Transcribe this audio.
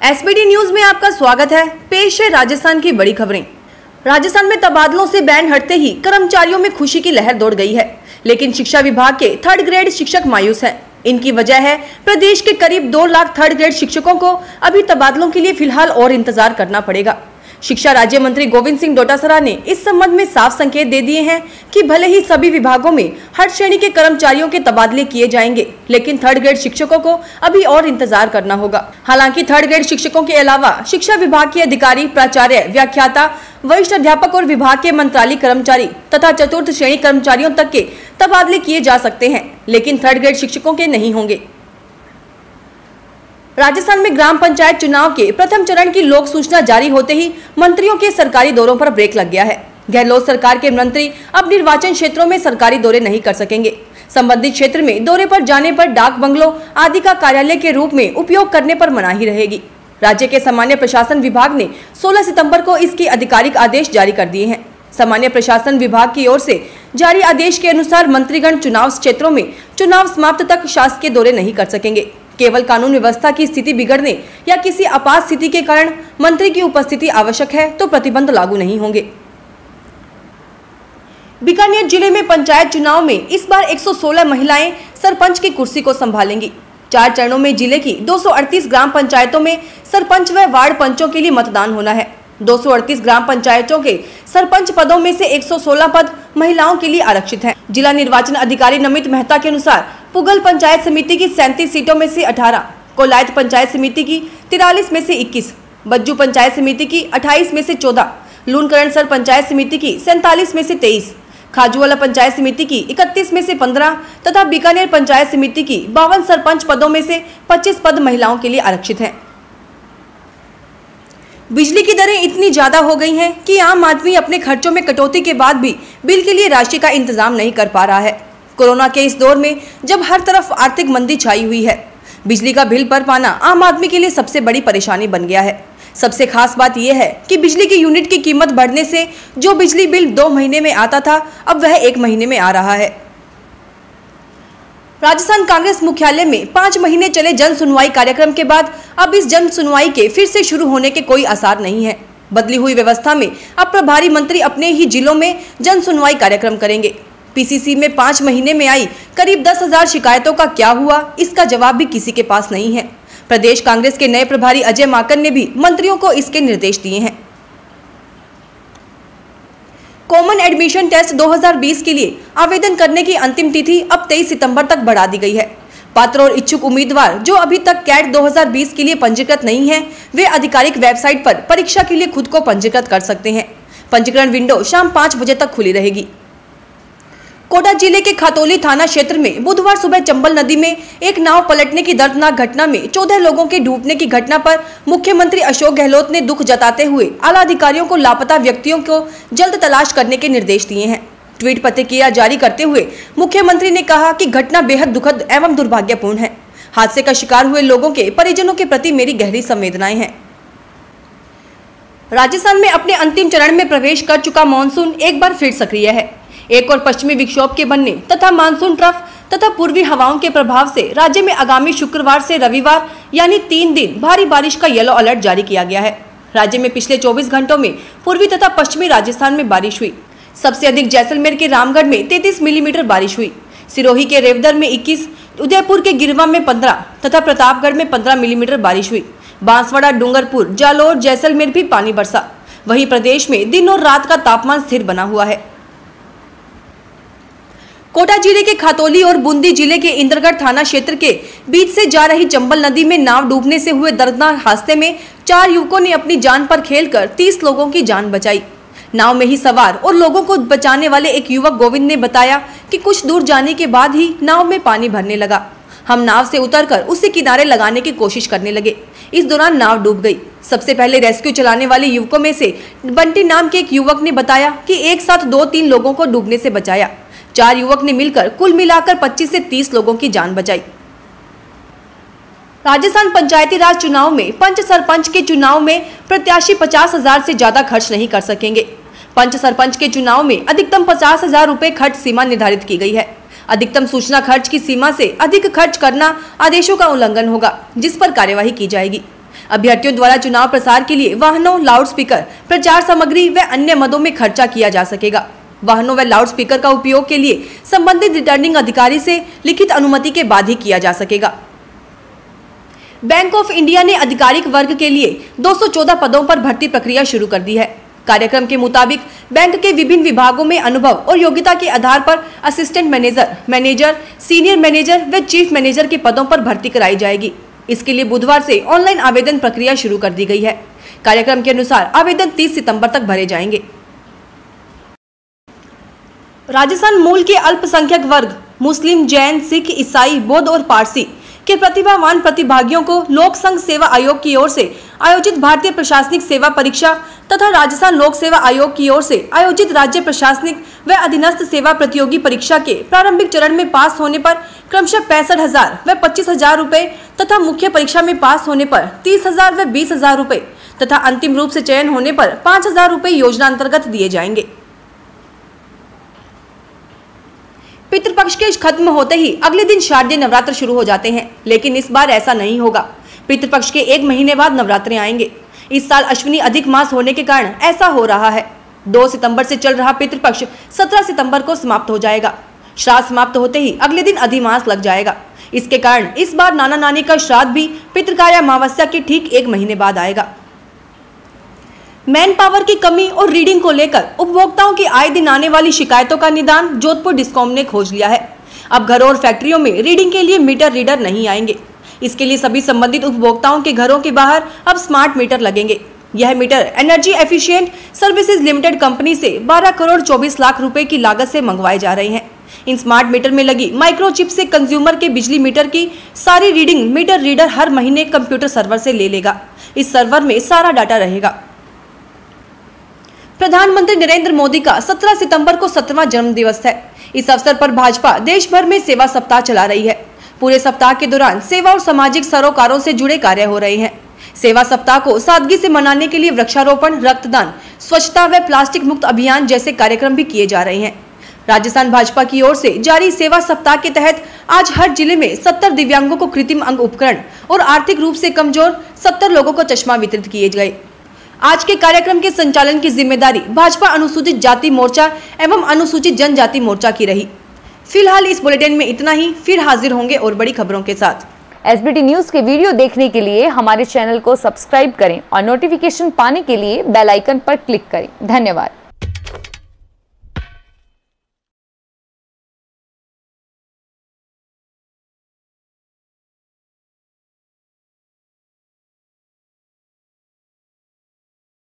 SBD news में आपका स्वागत है। पेश है राजस्थान की बड़ी खबरें। राजस्थान में तबादलों से बैन हटते ही कर्मचारियों में खुशी की लहर दौड़ गई है, लेकिन शिक्षा विभाग के थर्ड ग्रेड शिक्षक मायूस हैं। इनकी वजह है, प्रदेश के करीब दो लाख थर्ड ग्रेड शिक्षकों को अभी तबादलों के लिए फ़िलहाल और इंतज़ार करना पड़ेगा। शिक्षा राज्य मंत्री गोविंद सिंह डोटासरा ने इस संबंध में साफ़ संकेत दे दिए हैं कि भले ही सभी विभागों में हर श्रेणी के कर्मचारियों के तबादले किए जाएँगे, लेकिन थर्ड ग्रेड शिक्षकों को अभी और इंतज़ार करना होगा। हालाँकि थर्ड ग्रेड शिक्षकों के अलावा शिक्षा विभाग के अधिकारी, प्राचार्य, व्याख्याता, वरिष्ठ अध्यापक और विभाग के मंत्रालय कर्मचारी तथा चतुर्थ श्रेणी कर्मचारियों तक के तबादले किए जा सकते हैं, लेकिन थर्ड ग्रेड शिक्षकों के नहीं होंगे। राजस्थान में ग्राम पंचायत चुनाव के प्रथम चरण की लोक सूचना जारी होते ही मंत्रियों के सरकारी दौरों पर ब्रेक लग गया है। गहलोत सरकार के मंत्री अब निर्वाचन क्षेत्रों में सरकारी दौरे नहीं कर सकेंगे। संबंधित क्षेत्र में दौरे पर जाने पर डाक बंगलों आदि का कार्यालय के रूप में उपयोग करने पर मनाही रहेगी। राज्य के सामान्य प्रशासन विभाग ने 16 सितंबर को इसकी आधिकारिक आदेश जारी कर दिए हैं। सामान्य प्रशासन विभाग की ओर से जारी आदेश के अनुसार मंत्रीगण चुनाव क्षेत्रों में चुनाव समाप्त तक शासकीय दौरे नहीं कर सकेंगे। केवल कानून व्यवस्था की स्थिति बिगड़ने या किसी आपात स्थिति के कारण मंत्री की उपस्थिति आवश्यक है तो प्रतिबंध लागू नहीं होंगे। बीकानेर ज़िले में पंचायत चुनाव में इस बार 116 महिलाएँ सरपंच की कुर्सी को संभालेंगी। चार चरणों में ज़िले की 238 ग्राम पंचायतों में सरपंच व वार्ड पंचों के लिए मतदान होना है। 238 ग्राम पंचायतों के सरपंच पदों में से 116 पद महिलाओं के लिए आरक्षित हैं। जिला निर्वाचन अधिकारी नमित मेहता के अनुसार पुगल पंचायत समिति की सैंतीस सीटों में से 18, कोलायत पंचायत समिति की तिरालीस में से 21, बज्जू पंचायत समिति की 28 में से 14, लूनकरणसर पंचायत समिति की सैंतालीस में से 23, खाजूवाला पंचायत समिति की 31 में से 15 तथा बीकानेर पंचायत समिति की बावन सरपंच पदों में से 25 पद महिलाओं के लिए आरक्षित हैं। बिजली की दरें इतनी ज़्यादा हो गई हैं कि आम आदमी अपने खर्चों में कटौती के बाद भी बिल के लिए राशि का इंतज़ाम नहीं कर पा रहा है कोरोना के इस दौर में जब हर तरफ़ आर्थिक मंदी छाई हुई है, बिजली का बिल भर पाना आम आदमी के लिए सबसे बड़ी परेशानी बन गया है। सबसे खास बात यह है कि बिजली की यूनिट की कीमत बढ़ने से जो बिजली बिल दो महीने में आता था, अब वह एक महीने में आ रहा है। राजस्थान कांग्रेस मुख्यालय में पाँच महीने चले जन सुनवाई कार्यक्रम के बाद, अब इस जन सुनवाई के फिर से शुरू होने के कोई आसार नहीं है। बदली हुई व्यवस्था में अब प्रभारी मंत्री अपने ही जिलों में जन सुनवाई कार्यक्रम करेंगे। पीसीसी में पाँच महीने में आई, करीब दस हज़ार शिकायतों का क्या हुआ, इसका जवाब भी किसी के पास नहीं है। प्रदेश कांग्रेस के नए प्रभारी अजय माकन ने भी मंत्रियों को इसके निर्देश दिए हैं। कॉमन एडमिशन टेस्ट 2020 के लिए आवेदन करने की अंतिम तिथि अब 23 सितंबर तक बढ़ा दी गई है। पात्र और इच्छुक उम्मीदवार जो अभी तक कैट 2020 के लिए पंजीकृत नहीं है, वे आधिकारिक वेबसाइट पर परीक्षा के लिए खुद को पंजीकृत कर सकते हैं। पंजीकरण विंडो शाम पाँच बजे तक खुली रहेगी। कोटा ज़िले के खातौली थाना क्षेत्र में बुधवार सुबह चंबल नदी में एक नाव पलटने की दर्दनाक घटना में चौदह लोगों के डूबने की घटना पर मुख्यमंत्री अशोक गहलोत ने दुख जताते हुए आला अधिकारियों को लापता व्यक्तियों को जल्द तलाश करने के निर्देश दिए हैं। ट्वीट प्रतिक्रिया जारी करते हुए मुख्यमंत्री ने कहा कि घटना बेहद दुखद एवं दुर्भाग्यपूर्ण है। हादसे का शिकार हुए लोगों के परिजनों के प्रति मेरी गहरी संवेदनाएँ हैं। राजस्थान में अपने अंतिम चरण में प्रवेश कर चुका मानसून एक बार फिर सक्रिय है। एक और पश्चिमी विक्षोभ के बनने तथा मानसून ट्रफ तथा पूर्वी हवाओं के प्रभाव से राज्य में आगामी शुक्रवार से रविवार यानी तीन दिन भारी बारिश का येलो अलर्ट जारी किया गया है। राज्य में पिछले 24 घंटों में पूर्वी तथा पश्चिमी राजस्थान में बारिश हुई। सबसे अधिक जैसलमेर के रामगढ़ में 33 मिलीमीटर बारिश हुई। सिरोही के रेवदर में 21, उदयपुर के गिरवा में 15 तथा प्रतापगढ़ में 15 मिलीमीटर बारिश हुई। बांसवाड़ा डूंगरपुर जालोर जैसलमेर भी पानी बरसा। वहीं प्रदेश में दिन और रात का तापमान स्थिर बना हुआ है। कोटा ज़िले के खातोली और बूंदी ज़िले के इंद्रगढ़ थाना क्षेत्र के बीच से जा रही चंबल नदी में नाव डूबने से हुए दर्दनाक हादसे में चार युवकों ने अपनी जान पर खेलकर 30 लोगों की जान बचाई। नाव में ही सवार और लोगों को बचाने वाले एक युवक गोविंद ने बताया कि कुछ दूर जाने के बाद ही नाव में पानी भरने लगा। हम नाव से उतरकर उसे किनारे लगाने की कोशिश करने लगे। इस दौरान नाव डूब गई। सबसे पहले रेस्क्यू चलाने वाले युवकों में से बंटी नाम के एक युवक ने बताया कि एक साथ दो तीन लोगों को डूबने से बचाया। चार युवक ने मिलकर कुल मिलाकर 25 से 30 लोगों की जान बचाई। राजस्थान पंचायती राज चुनाव में पंच सरपंच के चुनाव में प्रत्याशी पचास हज़ार से ज़्यादा खर्च नहीं कर सकेंगे। पंच सरपंच के चुनाव में अधिकतम पचास हज़ार रूपए खर्च सीमा निर्धारित की गई है। अधिकतम सूचना खर्च की सीमा से अधिक खर्च करना आदेशों का उल्लंघन होगा, जिस पर कार्यवाही की जाएगी। अभ्यर्थियों द्वारा चुनाव प्रसार के लिए वाहनों लाउड स्पीकर प्रचार सामग्री व अन्य मदों में खर्चा किया जा सकेगा। वाहनों व लाउड स्पीकर का उपयोग के लिए संबंधित रिटर्निंग अधिकारी से लिखित अनुमति के बाद ही किया जा सकेगा। बैंक ऑफ़ इंडिया ने आधिकारिक वर्ग के लिए 214 पदों पर भर्ती प्रक्रिया शुरू कर दी है। कार्यक्रम के मुताबिक बैंक के विभिन्न विभागों में अनुभव और योग्यता के आधार पर assistant manager manager, senior manager व चीफ मैनेजर के पदों पर भर्ती कराई जाएगी। इसके लिए बुधवार से ऑनलाइन आवेदन प्रक्रिया शुरू कर दी गई है। कार्यक्रम के अनुसार आवेदन 30 सितंबर तक भरे जाएँगे। राजस्थान मूल के अल्पसंख्यक वर्ग, मुस्लिम, जैन, सिख, ईसाई, बौद्ध और पारसी के प्रतिभावान प्रतिभागियों को लोक संघ सेवा आयोग की ओर से आयोजित भारतीय प्रशासनिक सेवा परीक्षा तथा राजस्थान लोक सेवा आयोग की ओर से आयोजित राज्य प्रशासनिक व अधीनस्थ सेवा प्रतियोगी परीक्षा के प्रारंभिक चरण में पास होने पर क्रमशः पैंसठ हज़ार व पच्चीस हज़ार रूपए तथा मुख्य परीक्षा में पास होने पर तीस हज़ार व बीस हज़ार रूपए तथा अंतिम रूप से चयन होने पर पाँच हज़ार रूपए योजना अंतर्गत दिए जाएँगे। पितृपक्ष के खत्म होते ही अगले दिन शारदीय नवरात्र शुरू हो जाते हैं। लेकिन इस बार ऐसा नहीं होगा। पितृपक्ष के एक महीने बाद नवरात्रे आएँगे। इस साल अश्विनी अधिक मास होने के कारण ऐसा हो रहा है। दो सितंबर से चल रहा पितृपक्ष सत्रह सितंबर को समाप्त हो जाएगा। श्राद्ध समाप्त होते ही अगले दिन अधिमास लग जाएगा। इसके कारण इस बार नाना नानी का श्राद्ध भी पितृकार्य अमावस्या के ठीक एक महीने बाद आएगा। मैन पावर की कमी और रीडिंग को लेकर उपभोक्ताओं की आए दिन आने वाली शिकायतों का निदान जोधपुर डिस्कॉम ने खोज लिया है। अब घरों और फैक्ट्रियों में रीडिंग के लिए मीटर रीडर नहीं आएँगे। इसके लिए सभी संबंधित उपभोक्ताओं के घरों के बाहर अब स्मार्ट मीटर लगेंगे। यह meter energy efficient services limited company से 12 करोड़ 24 लाख रुपए की लागत से मंगवाए जा रहे हैं। इन स्मार्ट मीटर में लगी माइक्रोचिप से कंज्यूमर के बिजली मीटर की सारी रीडिंग मीटर रीडर हर महीने कंप्यूटर सर्वर से ले लेगा। इस सर्वर में सारा डाटा रहेगा। प्रधानमंत्री नरेंद्र मोदी का 17 सितंबर को सत्रवा जन्म दिवस है। इस अवसर पर भाजपा देश भर में सेवा सप्ताह चला रही है। पूरे सप्ताह के दौरान सेवा और सामाजिक सरोकारों से जुड़े कार्य हो रहे हैं। सेवा सप्ताह को सादगी से मनाने के लिए वृक्षारोपण, रक्तदान, स्वच्छता व प्लास्टिक मुक्त अभियान जैसे कार्यक्रम भी किए जा रहे हैं। राजस्थान भाजपा की ओर से जारी सेवा सप्ताह के तहत आज हर ज़िले में 70 दिव्यांगों को कृत्रिम अंग उपकरण और आर्थिक रूप से कमज़ोर 70 लोगों को चश्मा वितरित किए गए। आज के कार्यक्रम के संचालन की ज़िम्मेदारी भाजपा अनुसूचित जाति मोर्चा एवं अनुसूचित जनजाति मोर्चा की रही। फ़िलहाल इस बुलेटिन में इतना ही। फिर हाजिर होंगे और बड़ी खबरों के साथ। एसबीटी न्यूज़ के वीडियो देखने के लिए हमारे चैनल को सब्सक्राइब करें और नोटिफिकेशन पाने के लिए बेलाइकन पर क्लिक करें। धन्यवाद।